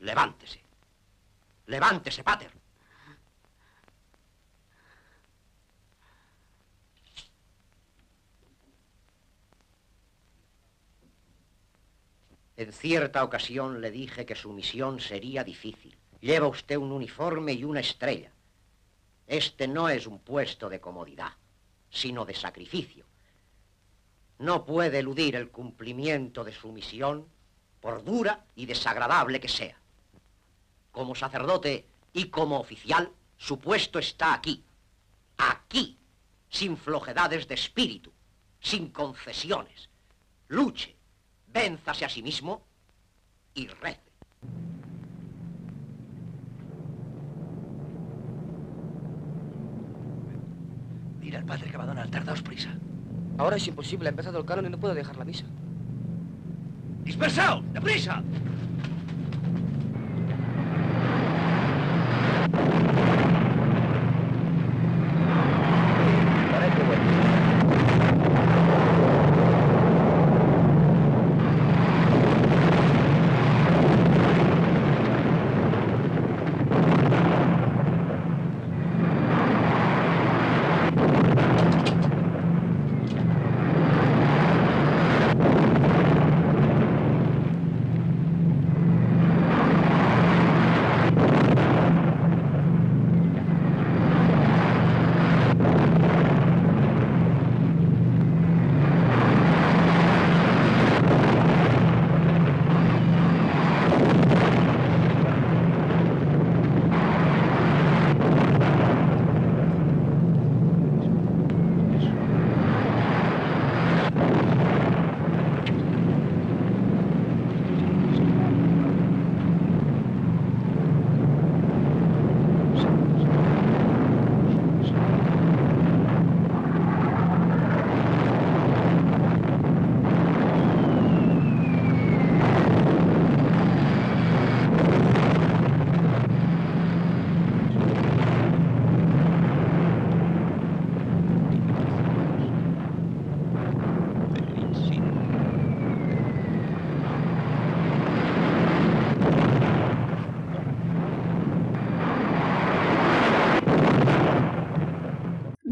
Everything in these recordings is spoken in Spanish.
Levántese. Levántese, pater. En cierta ocasión le dije que su misión sería difícil. Lleva usted un uniforme y una estrella. Este no es un puesto de comodidad, sino de sacrificio. No puede eludir el cumplimiento de su misión, por dura y desagradable que sea. Como sacerdote y como oficial, su puesto está aquí, aquí, sin flojedades de espíritu, sin concesiones. Luche, vénzase a sí mismo y rece. Mira al padre que va a donar, tardaos prisa. Ahora es imposible, ha empezado el canon y no puedo dejar la misa. ¡Dispersaos! ¡Deprisa!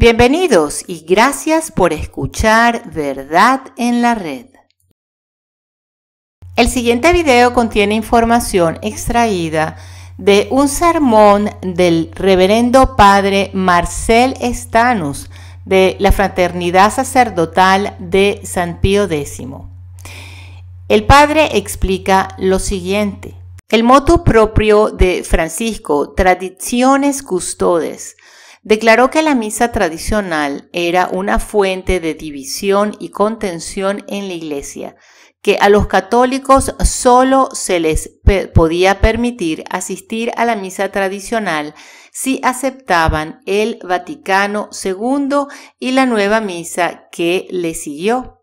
Bienvenidos y gracias por escuchar Verdad en la Red. El siguiente video contiene información extraída de un sermón del reverendo padre Marcel Stanus de la Fraternidad Sacerdotal de San Pío X. El padre explica lo siguiente. El moto propio de Francisco, Tradiciones Custodes, declaró que la misa tradicional era una fuente de división y contención en la Iglesia, que a los católicos solo se les podía permitir asistir a la misa tradicional si aceptaban el Vaticano II y la nueva misa que le siguió,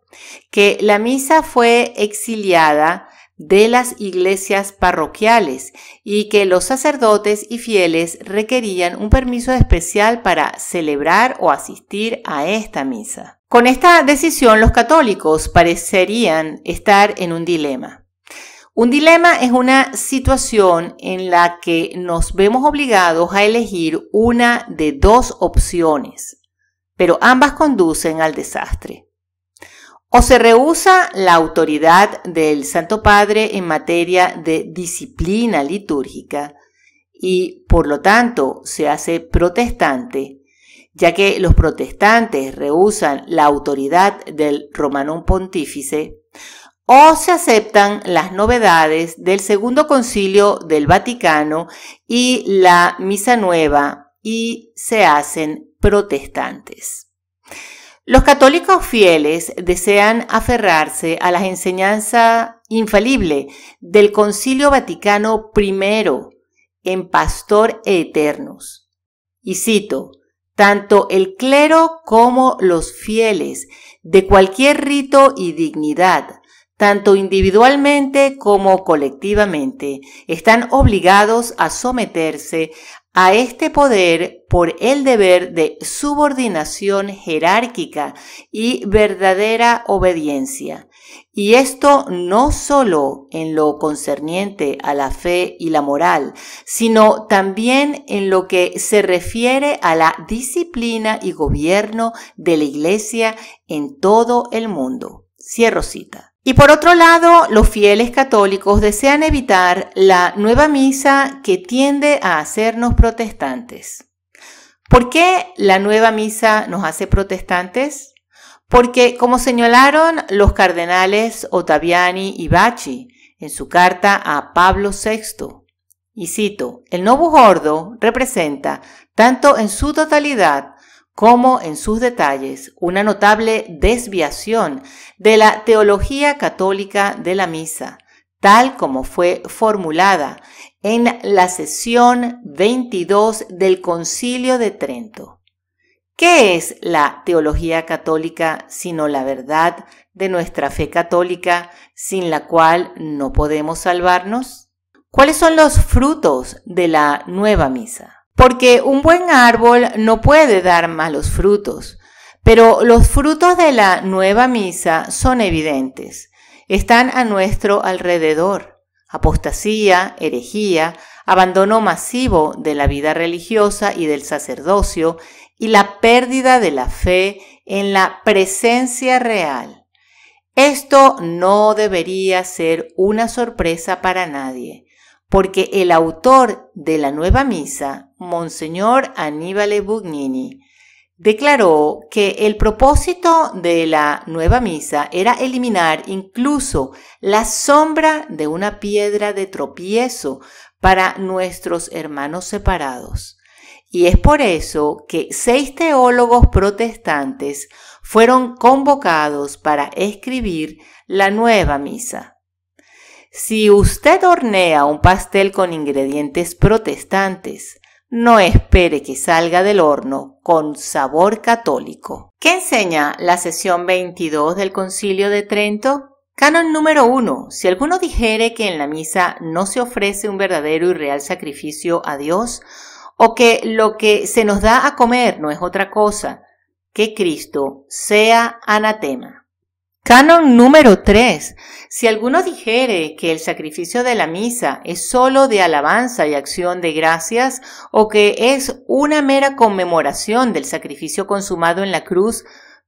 que la misa fue exiliada de las iglesias parroquiales y que los sacerdotes y fieles requerían un permiso especial para celebrar o asistir a esta misa. Con esta decisión los católicos parecerían estar en un dilema. Un dilema es una situación en la que nos vemos obligados a elegir una de dos opciones, pero ambas conducen al desastre. O se rehúsa la autoridad del Santo Padre en materia de disciplina litúrgica y por lo tanto se hace protestante, ya que los protestantes rehusan la autoridad del Romanón Pontífice, o se aceptan las novedades del Segundo Concilio del Vaticano y la Misa Nueva y se hacen protestantes. Los católicos fieles desean aferrarse a la enseñanza infalible del Concilio Vaticano I en Pastor Eternus. Y cito, tanto el clero como los fieles de cualquier rito y dignidad, tanto individualmente como colectivamente, están obligados a someterse a este poder por el deber de subordinación jerárquica y verdadera obediencia, Y esto no solo en lo concerniente a la fe y la moral, sino también en lo que se refiere a la disciplina y gobierno de la Iglesia en todo el mundo. Cierro cita. Y por otro lado, los fieles católicos desean evitar la nueva misa que tiende a hacernos protestantes. ¿Por qué la nueva misa nos hace protestantes? Porque, como señalaron los cardenales Ottaviani y Bacci en su carta a Pablo VI, y cito, el Novus Ordo representa, tanto en su totalidad como en sus detalles, una notable desviación de la teología católica de la misa, tal como fue formulada en la sesión 22 del Concilio de Trento. ¿Qué es la teología católica sino la verdad de nuestra fe católica sin la cual no podemos salvarnos? ¿Cuáles son los frutos de la nueva misa? Porque un buen árbol no puede dar malos frutos, pero los frutos de la nueva misa son evidentes, están a nuestro alrededor. Apostasía, herejía, abandono masivo de la vida religiosa y del sacerdocio y la pérdida de la fe en la presencia real. Esto no debería ser una sorpresa para nadie, porque el autor de la nueva misa, Monseñor Aníbal Bugnini, declaró que el propósito de la nueva misa era eliminar incluso la sombra de una piedra de tropiezo para nuestros hermanos separados. Y es por eso que seis teólogos protestantes fueron convocados para escribir la nueva misa. Si usted hornea un pastel con ingredientes protestantes, no espere que salga del horno con sabor católico. ¿Qué enseña la sesión 22 del Concilio de Trento? Canon número 1. Si alguno dijere que en la misa no se ofrece un verdadero y real sacrificio a Dios, o que lo que se nos da a comer no es otra cosa que Cristo, sea anatema. Canon número 3. Si alguno dijere que el sacrificio de la misa es sólo de alabanza y acción de gracias, o que es una mera conmemoración del sacrificio consumado en la cruz,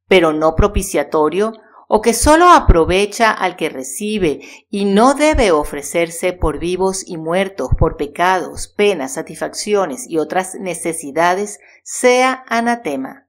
pero no propiciatorio, o que solo aprovecha al que recibe y no debe ofrecerse por vivos y muertos, por pecados, penas, satisfacciones y otras necesidades, sea anatema.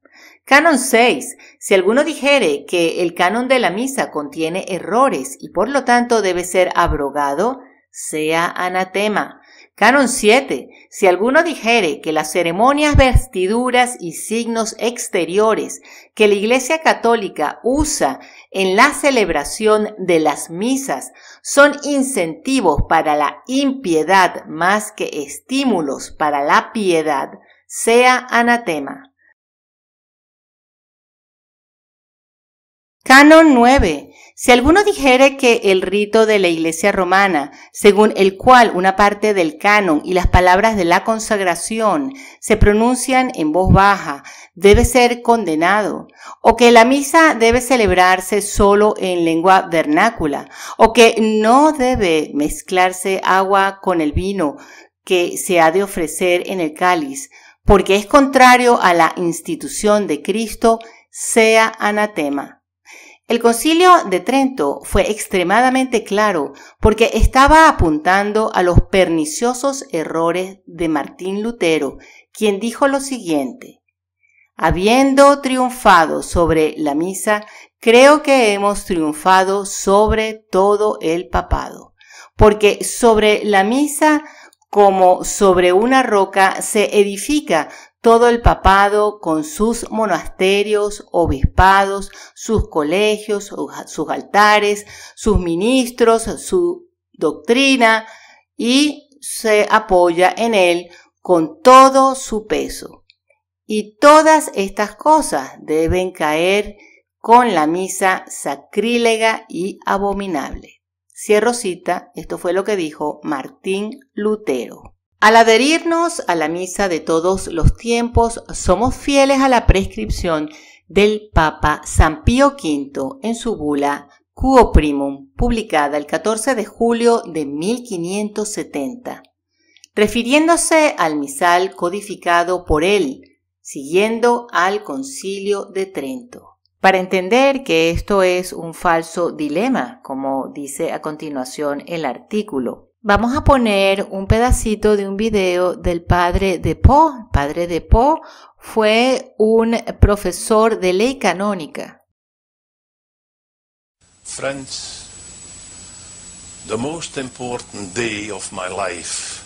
Canon 6. Si alguno dijere que el canon de la misa contiene errores y por lo tanto debe ser abrogado, sea anatema. Canon 7. Si alguno dijere que las ceremonias, vestiduras y signos exteriores que la Iglesia Católica usa en la celebración de las misas son incentivos para la impiedad más que estímulos para la piedad, sea anatema. Canon 9. Si alguno dijere que el rito de la Iglesia romana, según el cual una parte del canon y las palabras de la consagración se pronuncian en voz baja, debe ser condenado, o que la misa debe celebrarse solo en lengua vernácula, o que no debe mezclarse agua con el vino que se ha de ofrecer en el cáliz, porque es contrario a la institución de Cristo, sea anatema. El concilio de Trento fue extremadamente claro porque estaba apuntando a los perniciosos errores de Martín Lutero, quien dijo lo siguiente, Habiendo triunfado sobre la misa, creo que hemos triunfado sobre todo el papado, porque sobre la misa como sobre una roca se edifica todo el papado con sus monasterios, obispados, sus colegios, sus altares, sus ministros, su doctrina y se apoya en él con todo su peso. Y todas estas cosas deben caer con la misa sacrílega y abominable. Cierro cita, esto fue lo que dijo Martín Lutero. Al adherirnos a la misa de todos los tiempos, somos fieles a la prescripción del Papa San Pío V en su bula Quo Primum, publicada el 14 de julio de 1570, refiriéndose al misal codificado por él, siguiendo al concilio de Trento. Para entender que esto es un falso dilema, como dice a continuación el artículo, vamos a poner un pedacito de un video del padre de Poe. Padre de Poe fue un profesor de ley canónica Friends, the most important day of my life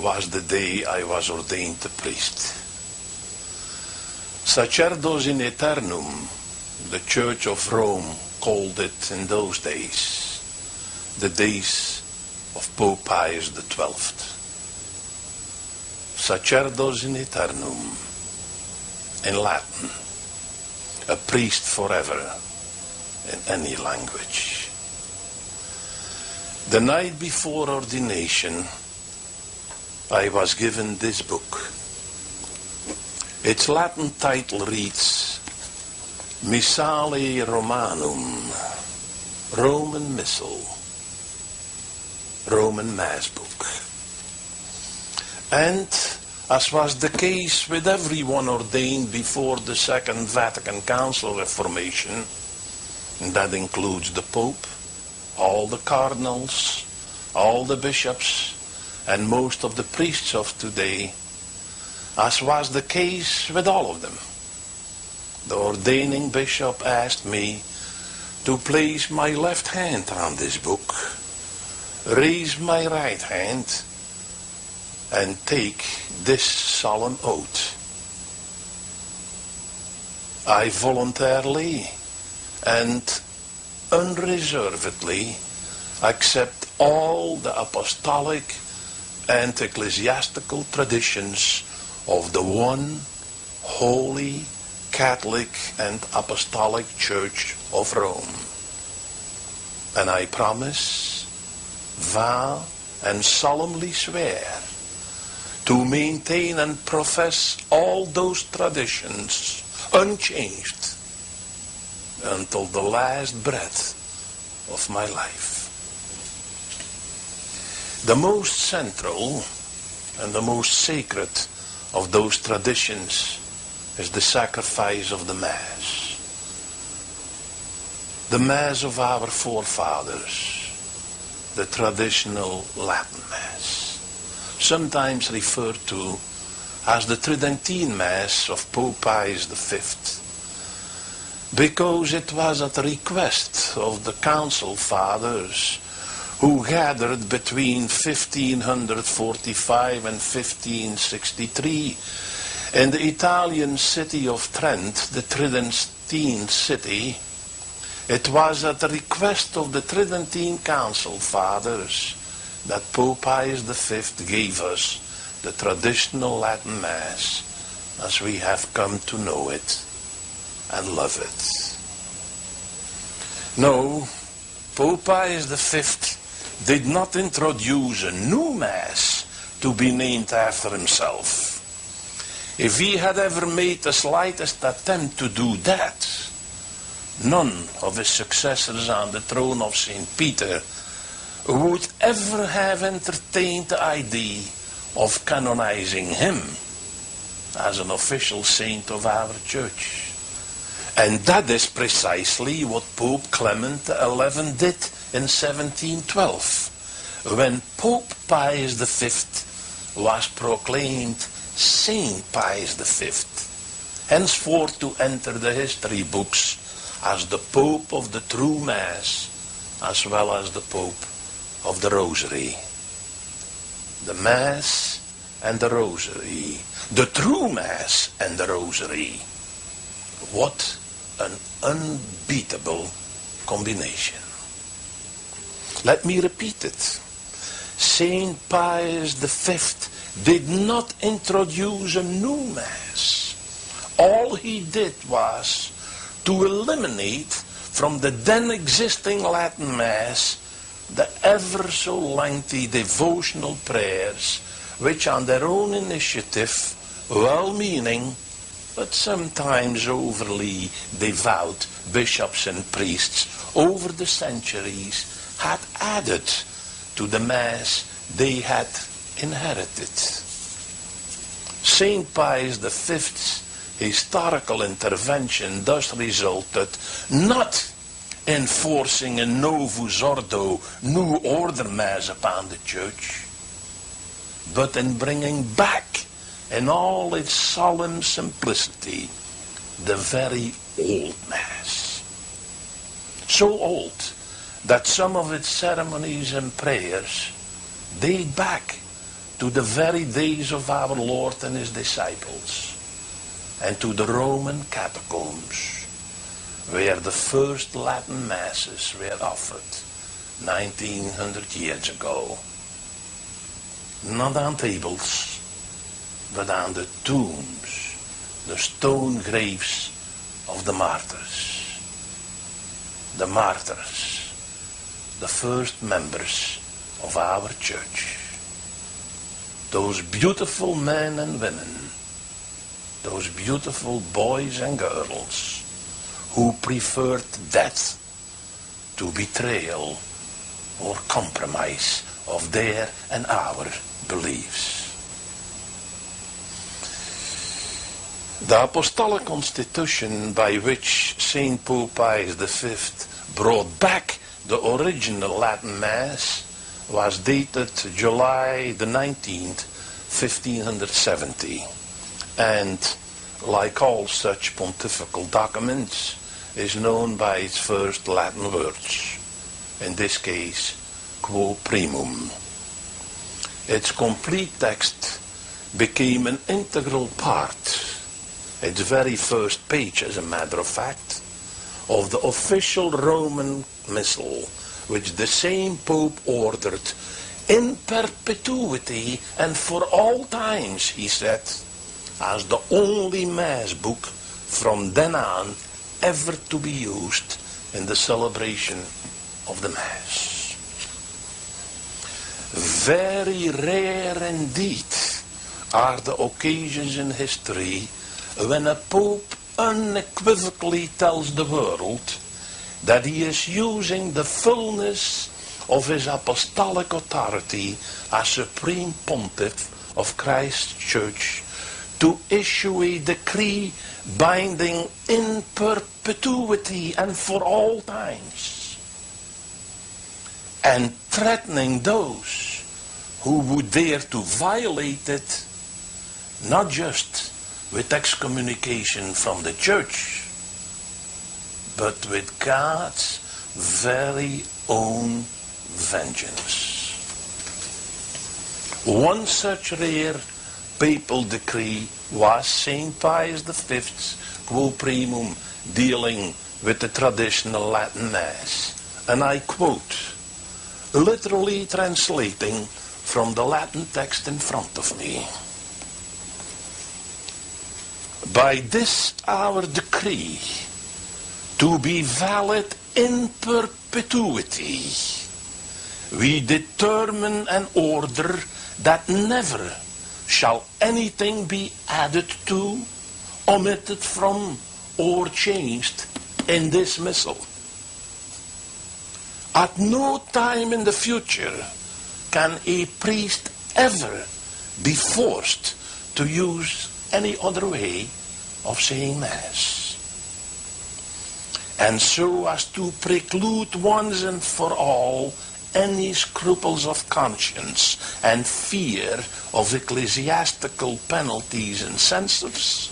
was the day I was ordained a priest. Sacerdos in aeternum, the Church of Rome called it in those days, the days of Pope Pius XII. Sacerdos in eternum, in Latin, a priest forever in any language. The night before ordination, I was given this book. Its Latin title reads Missale Romanum, Roman Missal, Roman Mass book. And as was the case with everyone ordained before the Second Vatican Council Reformation, that includes the Pope, all the cardinals, all the bishops, and most of the priests of today, as was the case with all of them. The ordaining bishop asked me to place my left hand on this book, raise my right hand, and take this solemn oath. I voluntarily and unreservedly accept all the apostolic and ecclesiastical traditions of the one holy Catholic and Apostolic Church of Rome. And I promise, vow, and solemnly swear to maintain and profess all those traditions unchanged until the last breath of my life. The most central and the most sacred of those traditions is the sacrifice of the Mass. The Mass of our forefathers, the traditional Latin Mass, sometimes referred to as the Tridentine Mass of Pope Pius V because it was at the request of the council fathers who gathered between 1545 and 1563 in the Italian city of Trent, the Tridentine city. It was at the request of the Tridentine council fathers that Pope Pius V gave us the traditional Latin Mass as we have come to know it and love it. No, Pope Pius V did not introduce a new Mass to be named after himself. If he had ever made the slightest attempt to do that, none of his successors on the throne of St. Peter would ever have entertained the idea of canonizing him as an official saint of our church. And that is precisely what Pope Clement XI did in 1712, when Pope Pius V was proclaimed Saint Pius V, henceforth to enter the history books as the Pope of the true Mass, as well as the Pope of the Rosary. The Mass and the Rosary, the true Mass and the Rosary. What an unbeatable combination. Let me repeat it. Saint Pius V did not introduce a new Mass. All he did was to eliminate from the then existing Latin Mass the ever so lengthy devotional prayers which on their own initiative, well-meaning, but sometimes overly devout bishops and priests over the centuries had added to the Mass they had inherited. St. Pius V's historical intervention thus resulted not in forcing a novus ordo, new order mass upon the church, but in bringing back in all its solemn simplicity the very old mass. So old that some of its ceremonies and prayers date back to the very days of our Lord and his disciples and to the Roman catacombs where the first Latin masses were offered 1900 years ago. Not on tables, but on the tombs, the stone graves of the martyrs. The martyrs, the first members of our church. Those beautiful men and women, those beautiful boys and girls who preferred death to betrayal or compromise of their and our beliefs. The apostolic constitution by which St. Pope Pius V brought back the original Latin Mass was dated July the 19th, 1570. And like all such pontifical documents, is known by its first Latin words. In this case, quo primum. Its complete text became an integral part, its very first page as a matter of fact, of the official Roman Missal, which the same Pope ordered in perpetuity and for all times, he said, as the only Mass book from then on ever to be used in the celebration of the Mass. Very rare indeed are the occasions in history when a pope unequivocally tells the world that he is using the fullness of his apostolic authority as supreme pontiff of Christ's church to issue a decree binding in perpetuity and for all times, and threatening those who would dare to violate it, not just with excommunication from the church, but with God's very own vengeance. One such rare papal decree was St. Pius V's quo primum dealing with the traditional Latin Mass. And I quote, literally translating from the Latin text in front of me. By this our decree, to be valid in perpetuity, we determine an order that never shall anything be added to, omitted from, or changed in this missal. At no time in the future can a priest ever be forced to use any other way of saying Mass. And so as to preclude once and for all any scruples of conscience and fear of ecclesiastical penalties and censures,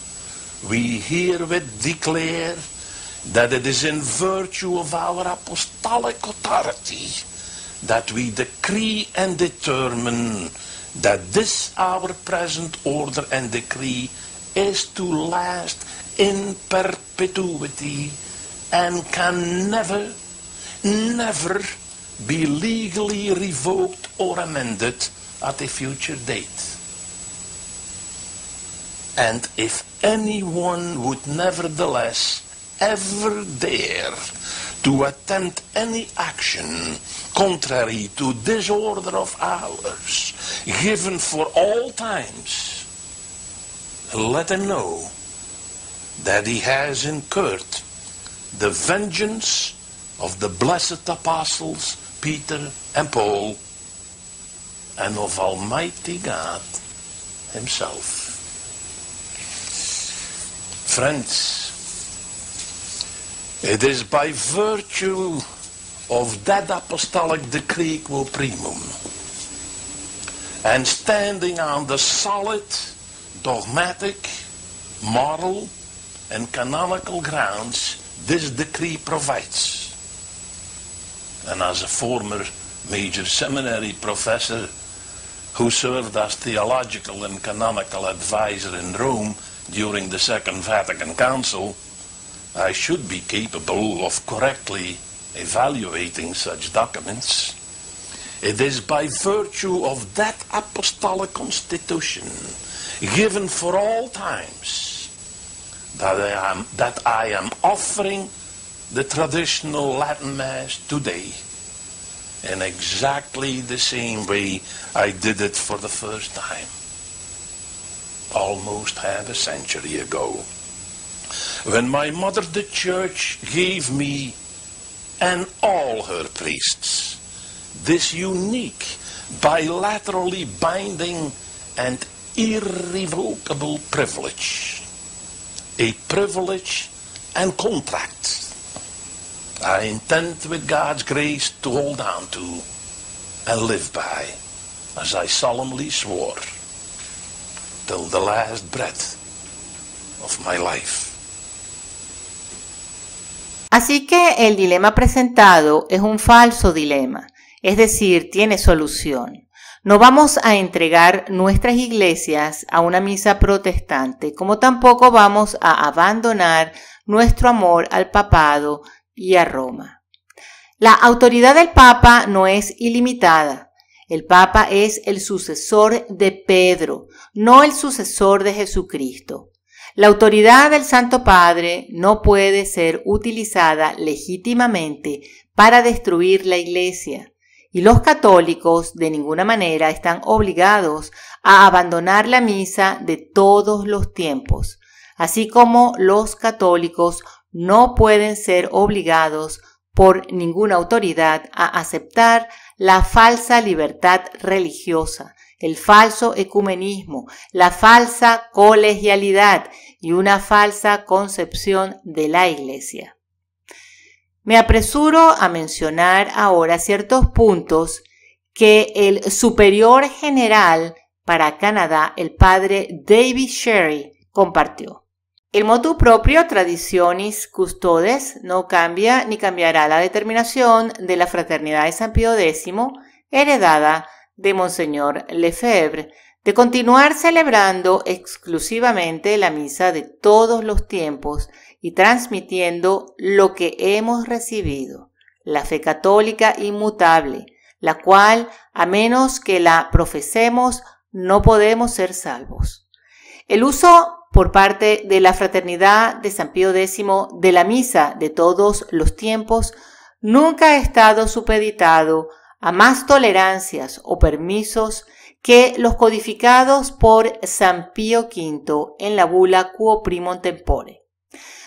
we herewith declare that it is in virtue of our apostolic authority that we decree and determine that this our present order and decree is to last in perpetuity and can never, never be legally revoked or amended at a future date. And if anyone would nevertheless ever dare to attempt any action contrary to this order of ours, given for all times, let him know that he has incurred the vengeance of the blessed apostles Peter and Paul and of Almighty God Himself. Friends, it is by virtue of that apostolic decree quo primum and standing on the solid, dogmatic, moral, and canonical grounds this decree provides. And as a former major seminary professor who served as theological and canonical advisor in Rome during the Second Vatican Council, I should be capable of correctly evaluating such documents. It is by virtue of that apostolic constitution given for all times that I am, that I am offering the traditional Latin Mass today. In exactly the same way I did it for the first time almost half a century ago. When my mother the church gave me and all her priests this unique bilaterally binding and irrevocable privilege a privilege and contract I intend with God's grace to hold on to and live by as I solemnly swore till the last breath of my life. Así que el dilema presentado es un falso dilema, es decir, tiene solución. No vamos a entregar nuestras iglesias a una misa protestante, como tampoco vamos a abandonar nuestro amor al papado y a Roma. La autoridad del Papa no es ilimitada. El Papa es el sucesor de Pedro, no el sucesor de Jesucristo. La autoridad del Santo Padre no puede ser utilizada legítimamente para destruir la Iglesia, y los católicos de ninguna manera están obligados a abandonar la misa de todos los tiempos, así como los católicos no pueden ser obligados por ninguna autoridad a aceptar la falsa libertad religiosa, el falso ecumenismo, la falsa colegialidad y una falsa concepción de la Iglesia. Me apresuro a mencionar ahora ciertos puntos que el superior general para Canadá, el padre David Sherry, compartió. El motu propio Traditionis Custodes no cambia ni cambiará la determinación de la Fraternidad de San Pío X, heredada de Monseñor Lefebvre, de continuar celebrando exclusivamente la misa de todos los tiempos y transmitiendo lo que hemos recibido, la fe católica inmutable, la cual, a menos que la profesemos, no podemos ser salvos. El uso por parte de la Fraternidad de San Pío X de la Misa de todos los tiempos nunca ha estado supeditado a más tolerancias o permisos que los codificados por San Pío V en la bula Quo Primum Tempore.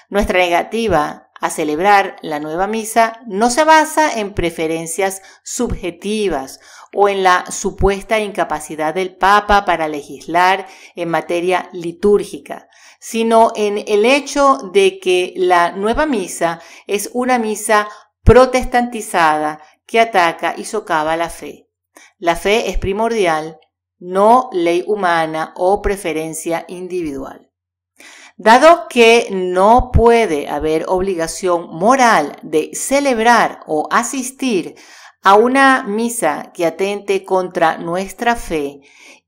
Nuestra negativa a celebrar la nueva misa no se basa en preferencias subjetivas o en la supuesta incapacidad del Papa para legislar en materia litúrgica, sino en el hecho de que la nueva misa es una misa protestantizada que ataca y socava la fe. La fe es primordial, no ley humana o preferencia individual. Dado que no puede haber obligación moral de celebrar o asistir a una misa que atente contra nuestra fe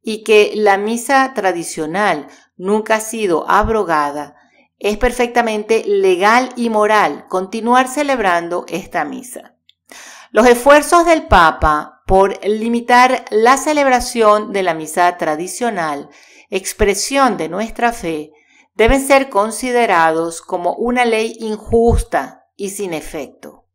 y que la misa tradicional nunca ha sido abrogada, es perfectamente legal y moral continuar celebrando esta misa. Los esfuerzos del Papa por limitar la celebración de la misa tradicional, expresión de nuestra fe, deben ser considerados como una ley injusta y sin efecto.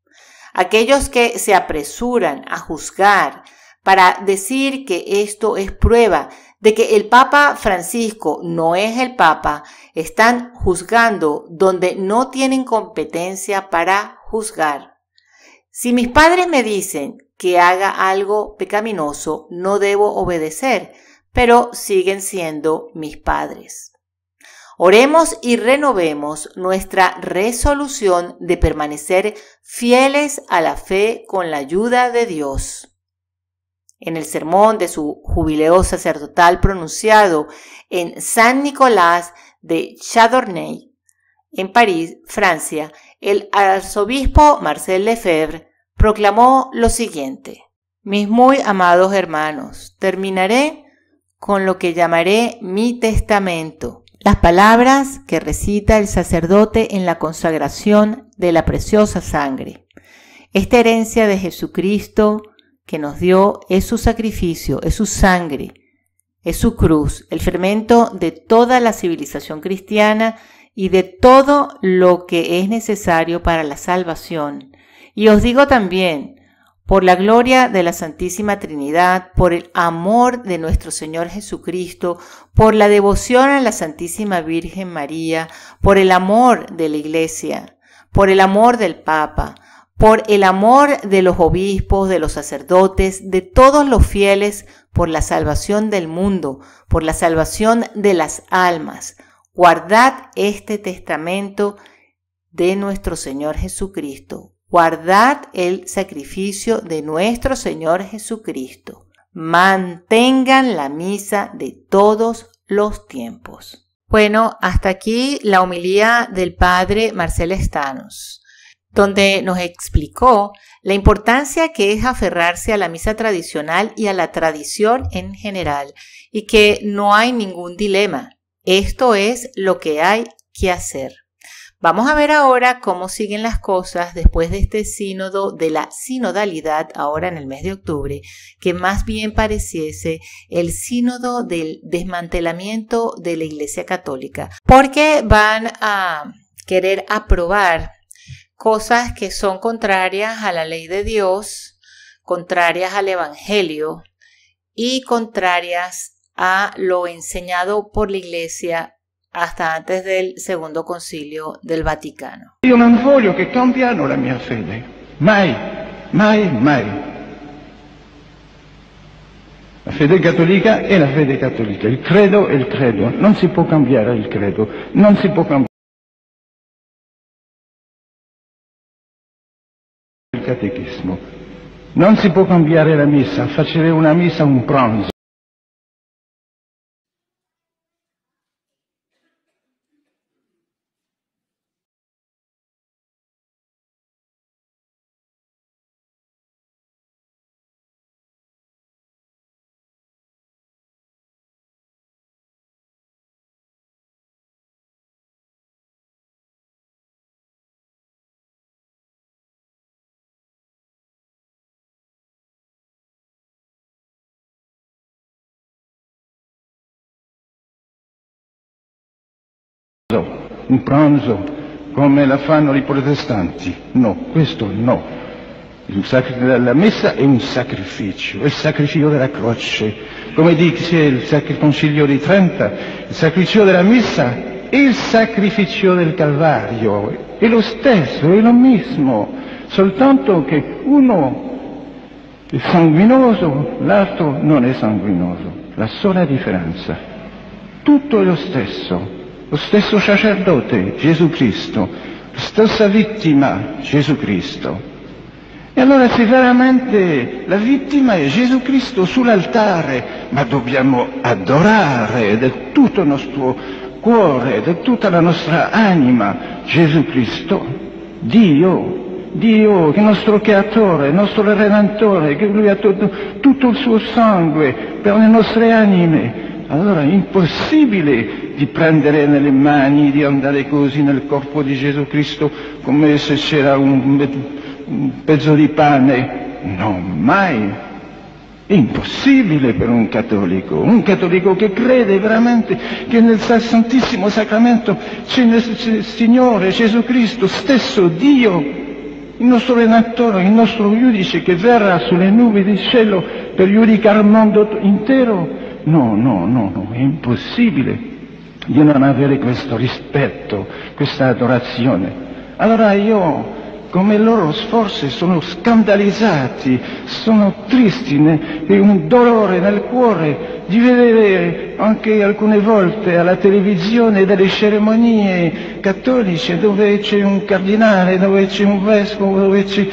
Aquellos que se apresuran a juzgar para decir que esto es prueba de que el Papa Francisco no es el Papa, están juzgando donde no tienen competencia para juzgar. Si mis padres me dicen que haga algo pecaminoso, no debo obedecer, pero siguen siendo mis padres. Oremos y renovemos nuestra resolución de permanecer fieles a la fe con la ayuda de Dios en el sermón de su jubileo sacerdotal pronunciado en San Nicolás de Chadornay, en París, Francia, el arzobispo Marcel Lefebvre proclamó lo siguiente. Mis muy amados hermanos, terminaré con lo que llamaré mi testamento, las palabras que recita el sacerdote en la consagración de la preciosa sangre. Esta herencia de Jesucristo que nos dio es su sacrificio, es su sangre, es su cruz, el fermento de toda la civilización cristiana y de todo lo que es necesario para la salvación. Y os digo también, por la gloria de la Santísima Trinidad, por el amor de nuestro Señor Jesucristo, por la devoción a la Santísima Virgen María, por el amor de la Iglesia, por el amor del Papa, por el amor de los obispos, de los sacerdotes, de todos los fieles, por la salvación del mundo, por la salvación de las almas. Guardad este testamento de nuestro Señor Jesucristo. Guardad el sacrificio de nuestro Señor Jesucristo. Mantengan la misa de todos los tiempos. Bueno, hasta aquí la homilía del Padre Marcel Estanos donde nos explicó la importancia que es aferrarse a la misa tradicional y a la tradición en general, y que no hay ningún dilema. Esto es lo que hay que hacer. Vamos a ver ahora cómo siguen las cosas después de este sínodo de la sinodalidad ahora en el mes de octubre, que más bien pareciese el sínodo del desmantelamiento de la Iglesia Católica, porque van a querer aprobar cosas que son contrarias a la ley de Dios, contrarias al Evangelio y contrarias a lo enseñado por la Iglesia hasta antes del Segundo Concilio del Vaticano. Io non voglio che cambiano la mia fede, mai, mai, mai. La fede cattolica è la fede cattolica, il credo è il credo, non si può cambiare il credo, non si può cambiare. catechismo. Non si può cambiare la messa, facere una messa un bronzo. Un pranzo come la fanno i protestanti. No, questo no. la messa è un sacrificio, è il sacrificio della croce. Come dice il Concilio di Trenta, il sacrificio della messa è il sacrificio del Calvario. È lo stesso, è lo mismo, soltanto che uno è sanguinoso, l'altro non è sanguinoso. La sola differenza. Tutto è lo stesso lo stesso sacerdote, Gesù Cristo, la stessa vittima, Gesù Cristo. E allora se veramente la vittima è Gesù Cristo sull'altare, ma dobbiamo adorare da tutto il nostro cuore, da tutta la nostra anima Gesù Cristo, Dio, Dio che è il nostro creatore, il nostro redentore, che lui ha tutto, tutto il suo sangue per le nostre anime. Allora è impossibile di prendere nelle mani, di andare così nel corpo di Gesù Cristo come se c'era un, un pezzo di pane. No, mai. È impossibile per un cattolico, un cattolico che crede veramente che nel Santissimo Sacramento c'è il Signore Gesù Cristo, stesso Dio. il nostro redentore, il nostro giudice che verrà sulle nubi del cielo per giudicare il mondo intero? No, no, no, no, è impossibile di non avere questo rispetto, questa adorazione. Allora io come loro forse sono scandalizzati, sono tristi e un dolore nel cuore di vedere anche alcune volte alla televisione delle cerimonie cattoliche dove c'è un cardinale, dove c'è un vescovo, dove c'è...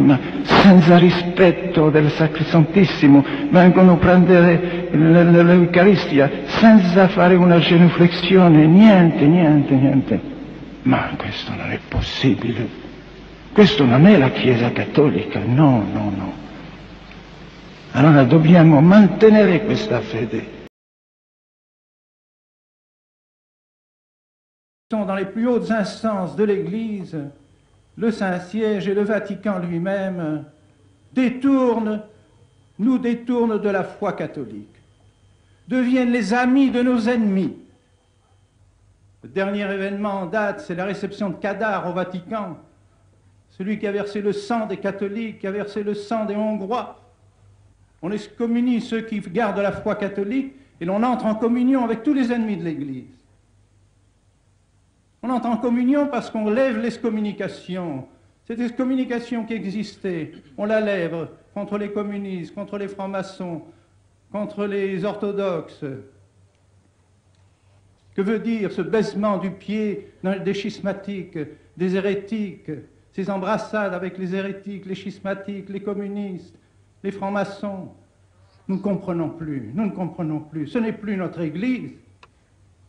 ma senza rispetto del Sacrosantissimo vengono a prendere l'Eucaristia senza fare una genuflessione, niente, niente, niente. Ma questo non è possibile. Questo non è la Chiesa cattolica, no, no, no. Allora dobbiamo mantenere questa fede. Dans les plus hautes instances de l'Église, le Saint-Siège et le Vatican lui-même détournent, nous détournent de la foi catholique, deviennent les amis de nos ennemis. Le dernier événement en date, c'est la réception de Cadar au Vatican, celui qui a versé le sang des catholiques, qui a versé le sang des Hongrois. On excommunie ceux qui gardent la foi catholique et l'on entre en communion avec tous les ennemis de l'Église. On entre en communion parce qu'on lève l'excommunication. Cette excommunication qui existait, on la lève contre les communistes, contre les francs-maçons, contre les orthodoxes. Que veut dire ce baissement du pied des schismatiques, des hérétiques, ces embrassades avec les hérétiques, les schismatiques, les communistes, les francs-maçons. Nous ne comprenons plus, nous ne comprenons plus. Ce n'est plus notre Église,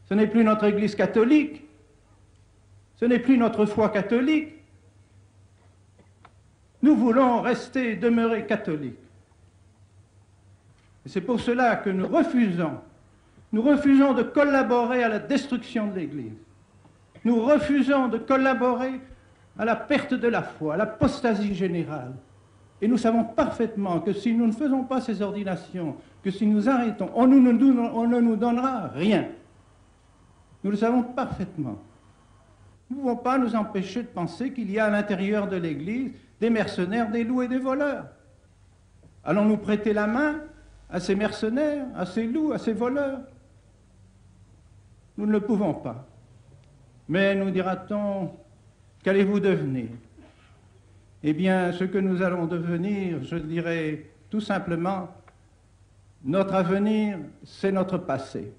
ce n'est plus notre Église catholique, ce n'est plus notre foi catholique. Nous voulons rester, demeurer catholiques. Et c'est pour cela que nous refusons, nous refusons de collaborer à la destruction de l'Église. Nous refusons de collaborer à la perte de la foi, à l'apostasie générale. Et nous savons parfaitement que si nous ne faisons pas ces ordinations, que si nous arrêtons, on, ne nous donnera rien. Nous le savons parfaitement. Nous ne pouvons pas nous empêcher de penser qu'il y a à l'intérieur de l'Église des mercenaires, des loups et des voleurs. Allons-nous prêter la main à ces mercenaires, à ces loups, à ces voleurs? Nous ne le pouvons pas. Mais nous dira-t-on, Qu'allez-vous devenir? Eh bien, ce que nous allons devenir, je dirais tout simplement, notre avenir, c'est notre passé.